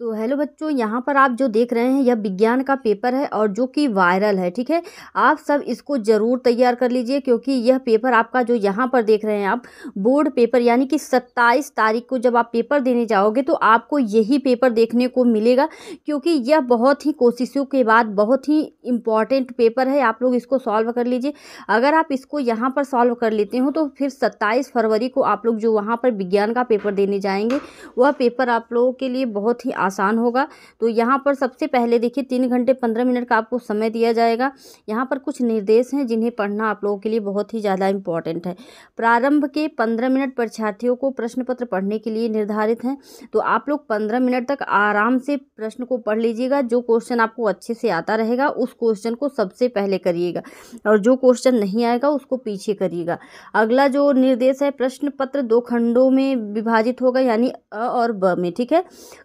तो हेलो बच्चों, यहाँ पर आप जो देख रहे हैं, यह विज्ञान का पेपर है और जो कि वायरल है, ठीक है? आप सब इसको ज़रूर तैयार कर लीजिए, क्योंकि यह पेपर आपका जो यहाँ पर देख रहे हैं आप, बोर्ड पेपर, यानी कि सत्ताईस तारीख को जब आप पेपर देने जाओगे तो आपको यही पेपर देखने को मिलेगा, क्योंकि यह बहुत ही कोशिशों के बाद बहुत ही इंपॉर्टेंट पेपर है, आप लोग इसको सॉल्व कर लीजिए। अगर आप इसको यहाँ पर सॉल्व कर लेते हो तो फिर सत्ताईस फरवरी को आप लोग जो वहाँ पर विज्ञान का पेपर देने जाएँगे, वह पेपर आप लोगों के लिए बहुत ही आसान होगा। तो यहाँ पर सबसे पहले देखिए, तीन घंटे पंद्रह मिनट का आपको समय दिया जाएगा। यहाँ पर कुछ निर्देश हैं जिन्हें पढ़ना आप लोगों के लिए बहुत ही ज़्यादा इंपॉर्टेंट है। प्रारंभ के पंद्रह मिनट परीक्षार्थियों को प्रश्न पत्र पढ़ने के लिए निर्धारित हैं। तो आप लोग पंद्रह मिनट तक आराम से प्रश्न को पढ़ लीजिएगा। जो क्वेश्चन आपको अच्छे से आता रहेगा, उस क्वेश्चन को सबसे पहले करिएगा। और जो क्वेश्चन नहीं आएगा, उसको पीछे करिएगा। अगला जो निर्देश है प्रश्न पत्र दो खंडों में विभाजित होगा, यानी अ और ब में, ठीक है?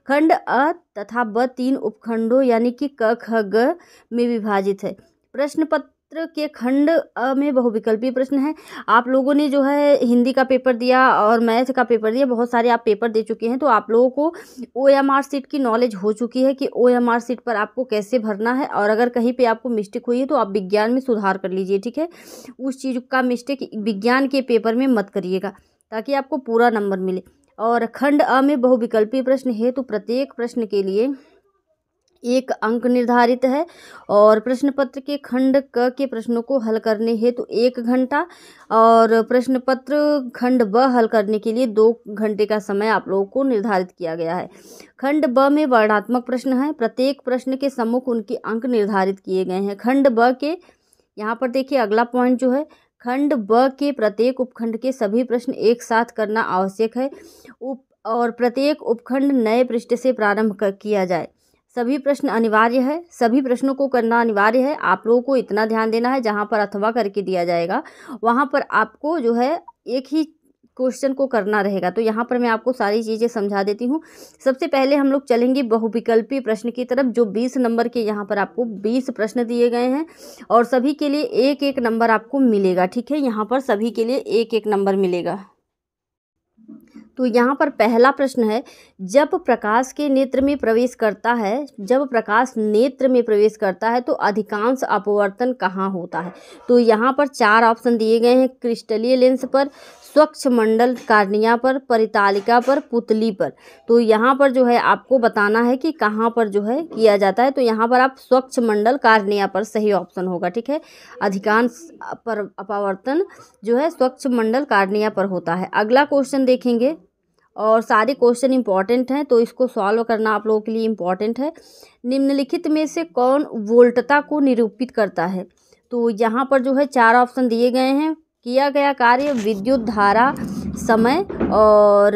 खंड अ तथा ब तीन उपखंडों यानी कि क, ख, ग में विभाजित है। प्रश्न पत्र के खंड अ में बहुविकल्पी प्रश्न है। आप लोगों ने जो है हिंदी का पेपर दिया और मैथ का पेपर दिया, बहुत सारे आप पेपर दे चुके हैं तो आप लोगों को ओ एम आर सीट की नॉलेज हो चुकी है कि ओ एम आर सीट पर आपको कैसे भरना है और अगर कहीं पे आपको मिस्टेक हुई है तो आप विज्ञान में सुधार कर लीजिए, ठीक है? उस चीज़ का मिस्टेक विज्ञान के पेपर में मत करिएगा, ताकि आपको पूरा नंबर मिले। और खंड अ में बहुविकल्पी प्रश्न है तो प्रत्येक प्रश्न के लिए एक अंक निर्धारित है और प्रश्न पत्र के खंड क के प्रश्नों को हल करने हेतु तो एक घंटा और प्रश्न पत्र खंड ब हल करने के लिए दो घंटे का समय आप लोगों को निर्धारित किया गया है। खंड ब में वर्णात्मक प्रश्न है। प्रत्येक प्रश्न के सम्मुख उनके अंक निर्धारित किए गए हैं। खंड ब के, यहाँ पर देखिए अगला पॉइंट जो है खंड ब के प्रत्येक उपखंड के सभी प्रश्न एक साथ करना आवश्यक है। उप और प्रत्येक उपखंड नए पृष्ठ से प्रारंभ किया जाए। सभी प्रश्न अनिवार्य है। सभी प्रश्नों को करना अनिवार्य है। आप लोगों को इतना ध्यान देना है जहाँ पर अथवा करके दिया जाएगा। वहाँ पर आपको जो है एक ही क्वेश्चन को करना रहेगा। तो यहाँ पर मैं आपको सारी चीज़ें समझा देती हूँ। सबसे पहले हम लोग चलेंगे बहुविकल्पी प्रश्न की तरफ़, जो बीस नंबर के यहाँ पर आपको बीस प्रश्न दिए गए हैं और सभी के लिए एक एक नंबर आपको मिलेगा, ठीक है? यहाँ पर सभी के लिए एक एक नंबर मिलेगा। तो यहाँ पर पहला प्रश्न है, जब प्रकाश के नेत्र में प्रवेश करता है, जब प्रकाश नेत्र में प्रवेश करता है तो अधिकांश अपवर्तन कहाँ होता है? तो यहाँ पर चार ऑप्शन दिए गए हैं क्रिस्टलीय लेंस पर, स्वच्छ मंडल कार्निया पर, परितालिका पर, पुतली पर। तो यहाँ पर जो है, आपको बताना है कि कहाँ पर जो है, किया जाता है तो यहाँ पर आप स्वच्छ मंडल कार्निया पर सही ऑप्शन होगा, ठीक है? अधिकांश पर अपवर्तन जो है, स्वच्छ मंडल कार्निया पर होता है। अगला क्वेश्चन देखेंगे। और सारे क्वेश्चन इंपॉर्टेंट हैं तो इसको सॉल्व करना आप लोगों के लिए इंपॉर्टेंट है। निम्नलिखित में से कौन वोल्टता को निरूपित करता है? तो यहाँ पर जो है चार ऑप्शन दिए गए हैं। किया गया कार्य, विद्युत धारा, समय और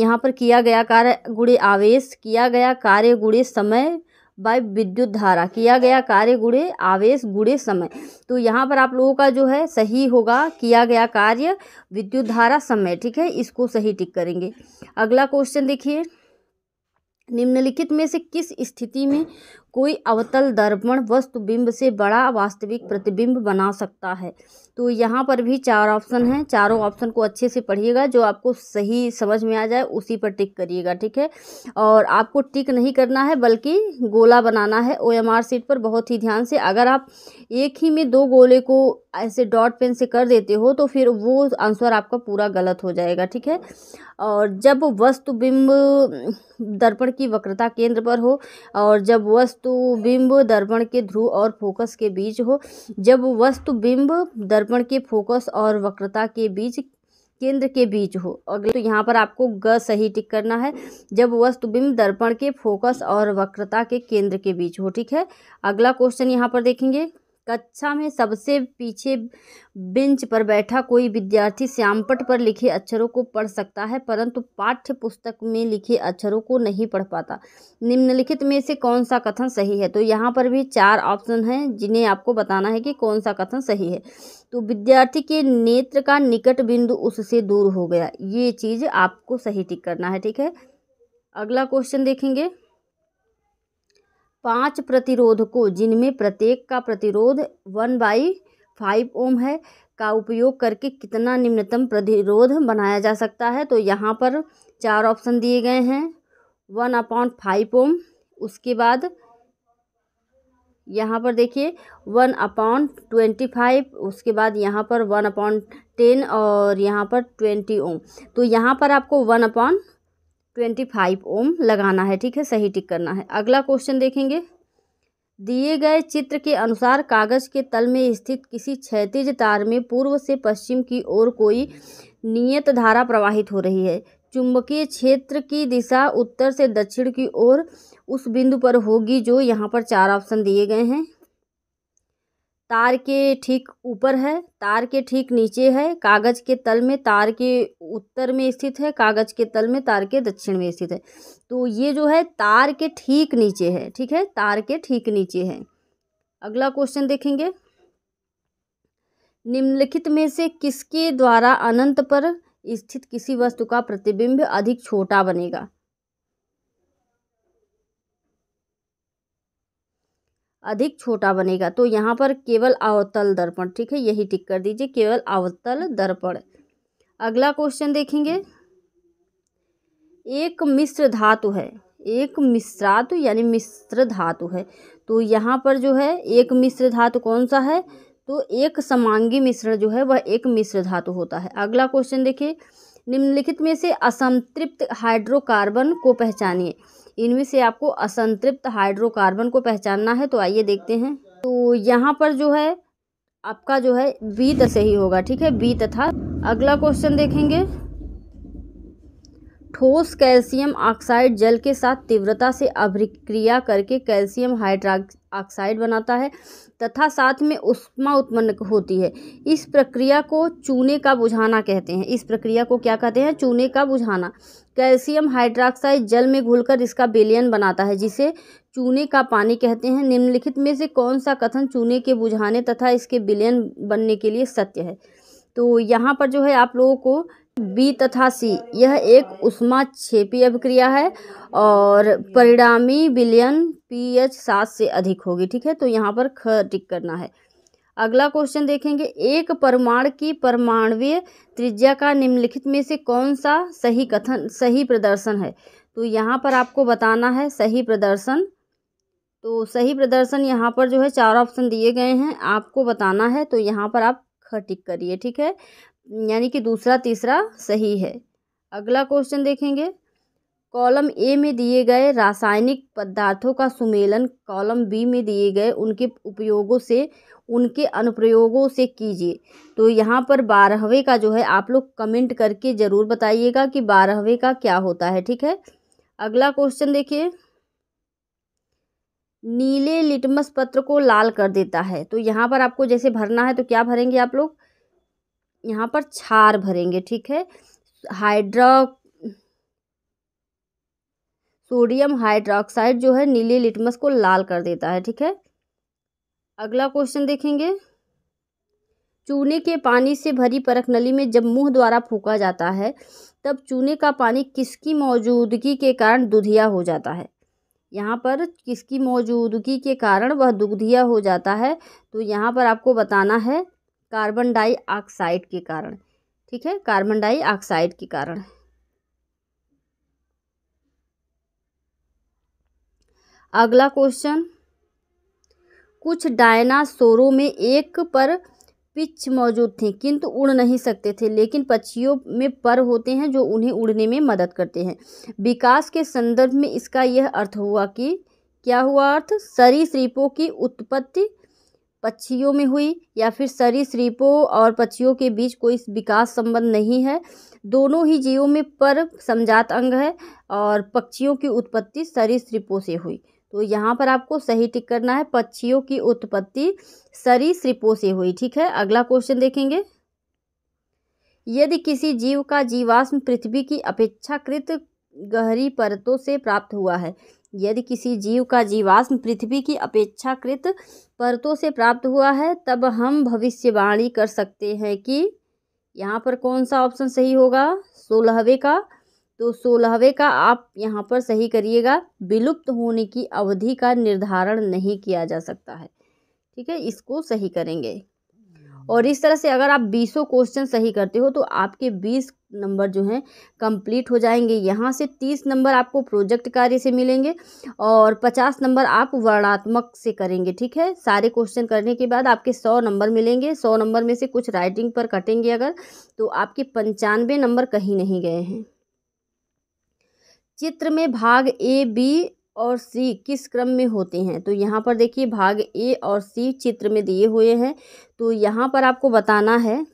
यहाँ पर किया गया कार्य गुड़े आवेश। किया गया कार्य गुड़े समय बाय विद्युत धारा, किया गया कार्य गुड़े आवेश गुड़े समय। तो यहाँ पर आप लोगों का जो है, सही होगा, किया गया कार्य, विद्युत धारा समय, ठीक है? इसको सही टिक करेंगे। अगला क्वेश्चन देखिए। निम्नलिखित में से किस स्थिति में कोई अवतल दर्पण वस्तु बिंब से बड़ा वास्तविक प्रतिबिंब बना सकता है। तो यहाँ पर भी चार ऑप्शन हैं। चारों ऑप्शन को अच्छे से पढ़िएगा, जो आपको सही समझ में आ जाए, उसी पर टिक करिएगा, ठीक है? और आपको टिक नहीं करना है, बल्कि गोला बनाना है ओ एम आर सीट पर बहुत ही ध्यान से। अगर आप एक ही में दो गोले को ऐसे डॉट पेन से कर देते हो तो फिर वो आंसर आपका पूरा गलत हो जाएगा, ठीक है? और जब वस्तु बिंब, दर्पण की वक्रता केंद्र पर हो, और जब वस्तु बिंब दर्पण के ध्रुव और फोकस के बीच हो। जब वस्तु बिंब दर्पण के फोकस और वक्रता के बीच, केंद्र के बीच हो। अगले तो यहाँ पर आपको ग सही टिक करना है। जब वस्तु बिंब दर्पण के फोकस और वक्रता के केंद्र के बीच हो, ठीक है? अगला क्वेश्चन यहाँ पर देखेंगे। कक्षा में सबसे पीछे बेंच पर बैठा कोई विद्यार्थी श्यामपट पर लिखे अक्षरों को पढ़ सकता है, परंतु पाठ्य पुस्तक में लिखे अक्षरों को नहीं पढ़ पाता। निम्नलिखित में से कौन सा कथन सही है? तो यहाँ पर भी चार ऑप्शन हैं, जिन्हें आपको बताना है कि कौन सा कथन सही है। तो विद्यार्थी के नेत्र का निकट बिंदु उससे दूर हो गया। ये चीज़ आपको सही टिक करना है, ठीक है? अगला क्वेश्चन देखेंगे। पाँच प्रतिरोधकों जिनमें प्रत्येक का प्रतिरोध वन बाई फाइव ओम है, का उपयोग करके कितना निम्नतम प्रतिरोध बनाया जा सकता है? तो यहाँ पर चार ऑप्शन दिए गए हैं। वन अपॉन फाइव ओम, उसके बाद यहाँ पर देखिए, वन अपॉन ट्वेंटी फाइव, उसके बाद यहाँ पर वन अपॉन टेन और यहाँ पर ट्वेंटी ओम। तो यहाँ पर आपको one upon twenty five ohm लगाना है, ठीक है? सही टिक करना है। अगला क्वेश्चन देखेंगे। दिए गए चित्र के अनुसार कागज़ के तल में स्थित किसी क्षैतिज तार में पूर्व से पश्चिम की ओर कोई नियत धारा प्रवाहित हो रही है। चुंबकीय क्षेत्र की दिशा उत्तर से दक्षिण की ओर उस बिंदु पर होगी जो यहाँ पर चार ऑप्शन दिए गए हैं। तार के ठीक ऊपर है, तार के ठीक नीचे है, कागज़ के तल में तार के उत्तर में स्थित है, कागज़ के तल में तार के दक्षिण में स्थित है। तो ये जो है, तार के ठीक नीचे है, ठीक है? तार के ठीक नीचे है। अगला क्वेश्चन देखेंगे। निम्नलिखित में से किसके द्वारा अनंत पर स्थित किसी वस्तु का प्रतिबिंब अधिक छोटा बनेगा? अधिक छोटा बनेगा। तो यहाँ पर केवल अवतल दर्पण, ठीक है, यही टिक कर दीजिए, केवल अवतल दर्पण। अगला क्वेश्चन देखेंगे। एक मिश्र धातु है, एक मिश्रातु यानी मिश्र धातु है। तो यहाँ पर जो है, एक मिश्र धातु कौन सा है? तो एक समांगी मिश्रण जो है, वह एक मिश्र धातु होता है। अगला क्वेश्चन देखिए। निम्नलिखित में से असंतृप्त हाइड्रोकार्बन को पहचानिए। इनमें से आपको असंतृप्त हाइड्रोकार्बन को पहचानना है तो आइए देखते हैं। तो यहाँ पर जो है, आपका जो है, बी सही होगा, ठीक है? बी तथा अगला क्वेश्चन देखेंगे। ठोस कैल्शियम ऑक्साइड जल के साथ तीव्रता से अभिक्रिया करके कैल्शियम हाइड्राक्स ऑक्साइड बनाता है तथा साथ में उष्मा उत्पन्न होती है। इस प्रक्रिया को चूने का बुझाना कहते हैं। इस प्रक्रिया को क्या कहते हैं? चूने का बुझाना। कैल्शियम हाइड्रोक्साइड जल में घुलकर इसका बेलियन बनाता है, जिसे चूने का पानी कहते हैं। निम्नलिखित में से कौन सा कथन चूने के बुझाने तथा इसके बिलियन बनने के लिए सत्य है? तो यहाँ पर जो है आप लोगों को बी तथा सी, यह एक उष्मा छेपी अभिक्रिया है और परिणामी विलयन पीएच सात से अधिक होगी, ठीक है? तो यहाँ पर ख टिक करना है। अगला क्वेश्चन देखेंगे, एक परमाणु की परमाणवीय त्रिज्या का निम्नलिखित में से कौन सा सही कथन, सही प्रदर्शन है? तो यहाँ पर आपको बताना है सही प्रदर्शन। तो सही प्रदर्शन यहाँ पर जो है चार ऑप्शन दिए गए हैं, आपको बताना है तो यहाँ पर आप ख टिक करिए, ठीक है? यानी कि दूसरा तीसरा सही है। अगला क्वेश्चन देखेंगे। कॉलम ए में दिए गए रासायनिक पदार्थों का सुमेलन कॉलम बी में दिए गए उनके उपयोगों से, उनके अनुप्रयोगों से कीजिए। तो यहाँ पर बारहवें का जो है, आप लोग कमेंट करके ज़रूर बताइएगा कि बारहवें का क्या होता है, ठीक है? अगला क्वेश्चन देखिए। नीले लिटमस पत्र को लाल कर देता है। तो यहाँ पर आपको जैसे भरना है तो क्या भरेंगे आप लोग? यहाँ पर छार भरेंगे, ठीक है? हाइड्रो सोडियम हाइड्रोक्साइड जो है नीले लिटमस को लाल कर देता है, ठीक है? अगला क्वेश्चन देखेंगे। चूने के पानी से भरी परख नली में जब मुँह द्वारा फूका जाता है, तब चूने का पानी किसकी मौजूदगी के कारण दुधिया हो जाता है? यहाँ पर किसकी मौजूदगी के कारण वह दुधिया हो जाता है? तो यहाँ पर आपको बताना है कार्बन डाइऑक्साइड के कारण, ठीक है? कार्बन डाइऑक्साइड के कारण। अगला क्वेश्चन। कुछ डायनासोरों में एक पर पिच मौजूद थे, किंतु उड़ नहीं सकते थे, लेकिन पक्षियों में पर होते हैं जो उन्हें उड़ने में मदद करते हैं। विकास के संदर्भ में इसका यह अर्थ हुआ कि, क्या हुआ अर्थ? सरीसृपों की उत्पत्ति पक्षियों में हुई या फिर सरीसृपों और पक्षियों के बीच कोई विकास संबंध नहीं है। दोनों ही जीवों में पर समझात अंग है और पक्षियों की उत्पत्ति सरीसृपों से हुई। तो यहाँ पर आपको सही टिक करना है, पक्षियों की उत्पत्ति सरीसृपों से हुई, ठीक है? अगला क्वेश्चन देखेंगे। यदि किसी जीव का जीवाश्म पृथ्वी की अपेक्षाकृत गहरी परतों से प्राप्त हुआ है यदि किसी जीव का जीवाश्म पृथ्वी की अपेक्षाकृत परतों से प्राप्त हुआ है, तब हम भविष्यवाणी कर सकते हैं कि यहाँ पर कौन सा ऑप्शन सही होगा? सोलहवें का? तो सोलहवें का आप यहाँ पर सही करिएगा। विलुप्त होने की अवधि का निर्धारण नहीं किया जा सकता है। ठीक है, इसको सही करेंगे। और इस तरह से अगर आप बीसों क्वेश्चन सही करते हो तो आपके बीस नंबर जो हैं कंप्लीट हो जाएँगे। यहाँ से तीस नंबर आपको प्रोजेक्ट कार्य से मिलेंगे और पचास नंबर आप वर्णात्मक से करेंगे, ठीक है? सारे क्वेश्चन करने के बाद आपके सौ नंबर मिलेंगे। सौ नंबर में से कुछ राइटिंग पर कटेंगे अगर तो आपके पंचानवे नंबर कहीं नहीं गए हैं। चित्र में भाग ए बी और सी किस क्रम में होते हैं? तो यहाँ पर देखिए, भाग ए और सी चित्र में दिए हुए हैं। तो यहाँ पर आपको बताना है,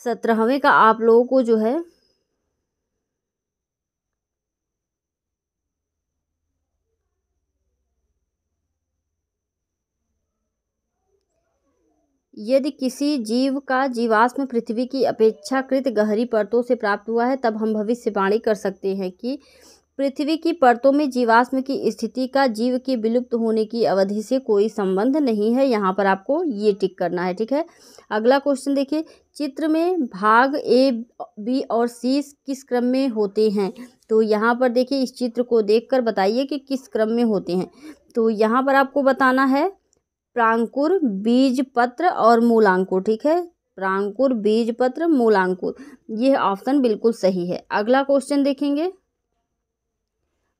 सत्रहवें का आप लोगों को जो है, यदि किसी जीव का जीवाश्म पृथ्वी की अपेक्षाकृत गहरी परतों से प्राप्त हुआ है, तब हम भविष्यवाणी कर सकते हैं कि पृथ्वी की परतों में जीवाश्म की स्थिति का जीव के विलुप्त होने की अवधि से कोई संबंध नहीं है। यहाँ पर आपको ये टिक करना है, ठीक है? अगला क्वेश्चन देखिए। चित्र में भाग ए, बी और सी किस क्रम में होते हैं? तो यहाँ पर देखिए, इस चित्र को देखकर बताइए कि किस क्रम में होते हैं। तो यहाँ पर आपको बताना है, प्रांकुर, बीज, पत्र और मूलांकुर, ठीक है? प्रांकुर, बीज, पत्र, मूलांकुर, ये ऑप्शन बिल्कुल सही है। अगला क्वेश्चन देखेंगे।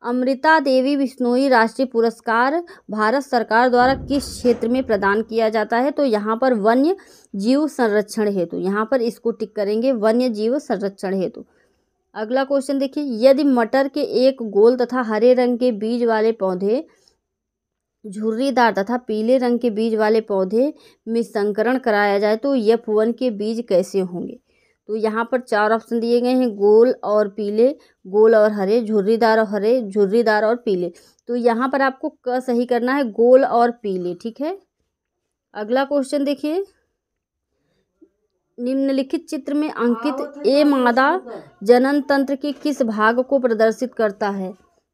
अमृता देवी बिश्नोई राष्ट्रीय पुरस्कार भारत सरकार द्वारा किस क्षेत्र में प्रदान किया जाता है? तो यहाँ पर वन्य जीव संरक्षण हेतु। यहाँ पर इसको टिक करेंगे, वन्य जीव संरक्षण हेतु। अगला क्वेश्चन देखिए। यदि मटर के एक गोल तथा हरे रंग के बीज वाले पौधे, झुर्रीदार तथा पीले रंग के बीज वाले पौधे में संकरण कराया जाए तो यह वन के बीज कैसे होंगे? तो यहाँ पर चार ऑप्शन दिए गए हैं गोल और पीले। गोल और हरे झुर्रीदार और हरे झुर्रीदार और पीले। तो यहाँ पर आपको क सही करना है गोल और पीले ठीक है? अगला क्वेश्चन देखिए। निम्नलिखित चित्र में अंकित ए मादा जनन तंत्र के किस भाग को प्रदर्शित करता है?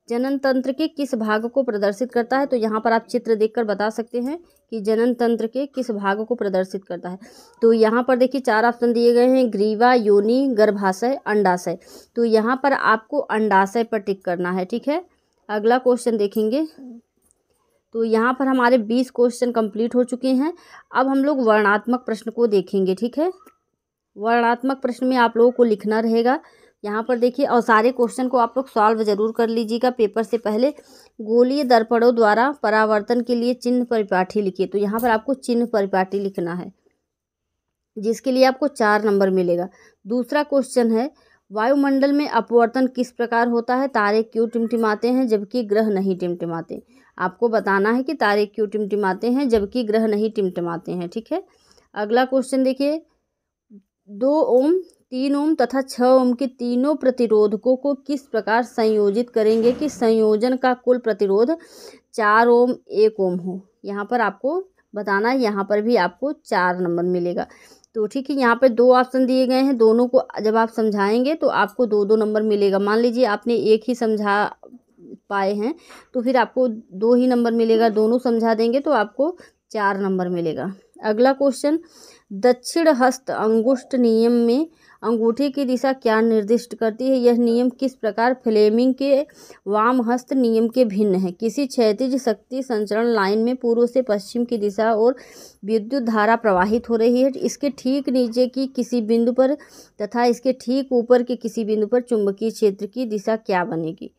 जनन तंत्र के किस भाग को प्रदर्शित करता है? तो यहाँ पर आप चित्र देखकर बता सकते हैं। कि जनन तंत्र के किस भाग को प्रदर्शित करता है। तो यहाँ पर देखिए चार ऑप्शन दिए गए हैं, ग्रीवा, योनि, गर्भाशय, अंडाशय। तो यहाँ पर आपको अंडाशय पर टिक करना है, ठीक है? अगला क्वेश्चन देखेंगे। तो यहाँ पर हमारे बीस क्वेश्चन कंप्लीट हो चुके हैं। अब हम लोग वर्णात्मक प्रश्न को देखेंगे, ठीक है? वर्णात्मक प्रश्न में आप लोगों को लिखना रहेगा। यहाँ पर देखिए, और सारे क्वेश्चन को आप लोग सॉल्व ज़रूर कर लीजिएगा। पेपर से पहले गोलीय दर्पणों द्वारा परावर्तन के लिए चिन्ह परिपाठी लिखिए। तो यहाँ पर आपको चिन्ह परिपाठी लिखना है, जिसके लिए आपको चार नंबर मिलेगा। दूसरा क्वेश्चन है, वायुमंडल में अपवर्तन किस प्रकार होता है? तारे क्यों टिमटिमाते हैं, जबकि ग्रह नहीं टिमटिमाते? आपको बताना है कि तारे क्यों टिमटिमाते हैं, जबकि ग्रह नहीं टिमटिमाते हैं, ठीक है? अगला क्वेश्चन देखिए, दो ओम तीन ओम तथा छः ओम के तीनों प्रतिरोधकों को किस प्रकार संयोजित करेंगे कि संयोजन का कुल प्रतिरोध चार ओम, एक ओम हो? यहाँ पर आपको बताना है, यहाँ पर भी आपको चार नंबर मिलेगा। तो ठीक है, यहाँ पे दो ऑप्शन दिए गए हैं, दोनों को जब आप समझाएँगे तो आपको दो दो नंबर मिलेगा। मान लीजिए आपने एक ही समझा पाए हैं तो फिर आपको दो ही नंबर मिलेगा, दोनों समझा देंगे तो आपको चार नंबर मिलेगा। अगला क्वेश्चन, दक्षिण हस्त अंगुष्ठ नियम में अंगूठे की दिशा क्या निर्दिष्ट करती है? यह नियम किस प्रकार फ्लेमिंग के वाम हस्त नियम के भिन्न है? किसी क्षैतिज शक्ति संचरण लाइन में पूर्व से पश्चिम की दिशा और विद्युत धारा प्रवाहित हो रही है। इसके ठीक नीचे की किसी बिंदु पर तथा इसके ठीक ऊपर के किसी बिंदु पर चुंबकीय क्षेत्र की दिशा क्या बनेगी?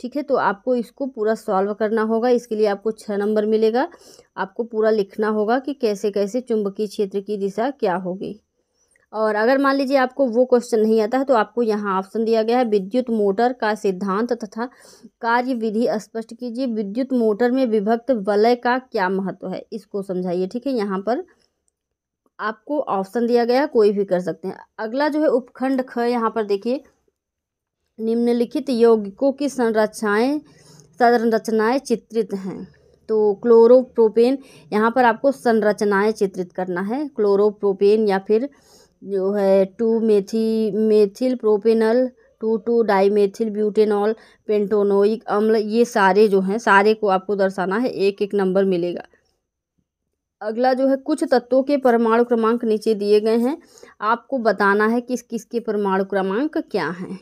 ठीक है तो आपको इसको पूरा सॉल्व करना होगा। इसके लिए आपको छः नंबर मिलेगा। आपको पूरा लिखना होगा कि कैसे कैसे चुंबकीय क्षेत्र की दिशा क्या होगी। और अगर मान लीजिए आपको वो क्वेश्चन नहीं आता है तो आपको यहाँ ऑप्शन दिया गया है, विद्युत मोटर का सिद्धांत तथा कार्य विधि स्पष्ट कीजिए। विद्युत मोटर में विभक्त वलय का क्या महत्व है, इसको समझाइए, ठीक है? यहाँ पर आपको ऑप्शन दिया गया है, कोई भी कर सकते हैं। अगला जो है उपखंड ख, यहाँ पर देखिए। निम्नलिखित यौगिकों की संरचनाएँ संरचनाएँ चित्रित हैं। तो क्लोरोप्रोपेन यहाँ पर आपको संरचनाएँ चित्रित करना है। क्लोरोप्रोपेन या फिर जो है two methyl, methyl propanal, two two dimethyl butanol, pentanoic अम्ल, ये सारे जो हैं, सारे को आपको दर्शाना है, एक एक नंबर मिलेगा। अगला जो है, कुछ तत्वों के परमाणु क्रमांक नीचे दिए गए हैं। आपको बताना है किस किस के परमाणु क्रमांक क्या हैं।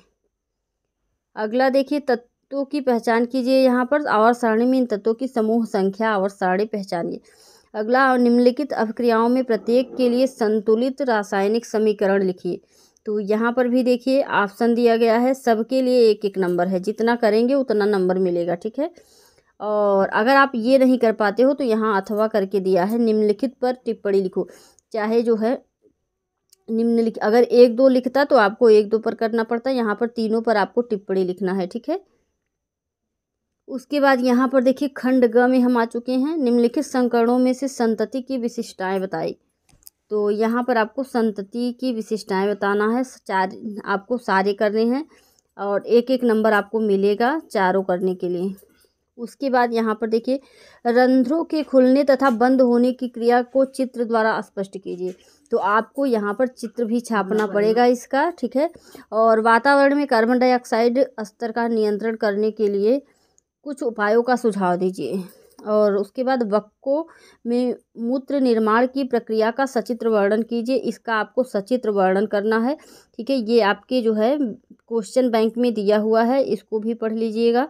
अगला देखिए, तत्वों की पहचान कीजिए यहाँ पर आवर्त सारणी में इन तत्वों की समूह संख्या आवर्त सारणी पहचानिए। अगला और निम्नलिखित अभिक्रियाओं में प्रत्येक के लिए संतुलित रासायनिक समीकरण लिखिए। तो यहाँ पर भी देखिए, ऑप्शन दिया गया है, सबके लिए एक एक नंबर है। जितना करेंगे उतना नंबर मिलेगा, ठीक है? और अगर आप ये नहीं कर पाते हो तो यहाँ अथवा करके दिया है, निम्नलिखित पर टिप्पणी लिखो। चाहे जो है, निम्नलिखित, अगर एक दो लिखता तो आपको एक दो पर करना पड़ता है यहाँ पर तीनों पर आपको टिप्पणी लिखना है, ठीक है? उसके बाद यहाँ पर देखिए खंड ग में हम आ चुके हैं। निम्नलिखित संकरणों में से संतति की विशिष्टताएँ बताई। तो यहाँ पर आपको संतति की विशिष्टताएँ बताना है। चार आपको सारे करने हैं और एक एक नंबर आपको मिलेगा चारों करने के लिए। उसके बाद यहाँ पर देखिए रंध्रों के खुलने तथा बंद होने की क्रिया को चित्र द्वारा स्पष्ट कीजिए। तो आपको यहाँ पर चित्र भी छापना पड़ेगा इसका ठीक है? और वातावरण में कार्बन डाइऑक्साइड स्तर का नियंत्रण करने के लिए कुछ उपायों का सुझाव दीजिए। और उसके बाद वक्कों में मूत्र निर्माण की प्रक्रिया का सचित्र वर्णन कीजिए। इसका आपको सचित्र वर्णन करना है। ठीक है, ये आपके जो है, क्वेश्चन बैंक में दिया हुआ है, इसको भी पढ़ लीजिएगा।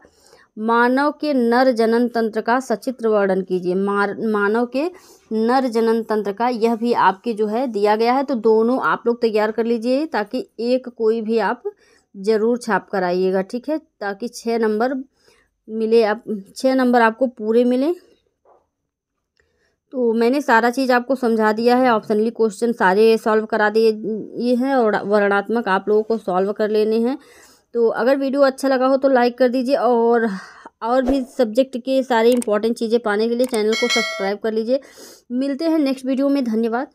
मानव के नर जनन तंत्र का सचित्र वर्णन कीजिए। मानव के नर जनन तंत्र का यह भी आपके जो है, दिया गया है। तो दोनों आप लोग तैयार कर लीजिए, ताकि एक कोई भी आप ज़रूर छाप कर आइएगा। ठीक है, ताकि छः नंबर मिले, आप छः नंबर आपको पूरे मिले। तो मैंने सारा चीज़ आपको समझा दिया है ऑप्शनली क्वेश्चन सारे सॉल्व करा दिए, ये हैं और वर्णात्मक आप लोगों को सॉल्व कर लेने हैं। तो अगर वीडियो अच्छा लगा हो तो लाइक कर दीजिए और और भी सब्जेक्ट के सारे इंपॉर्टेंट चीज़ें पाने के लिए चैनल को सब्सक्राइब कर लीजिए। मिलते हैं नेक्स्ट वीडियो में, धन्यवाद।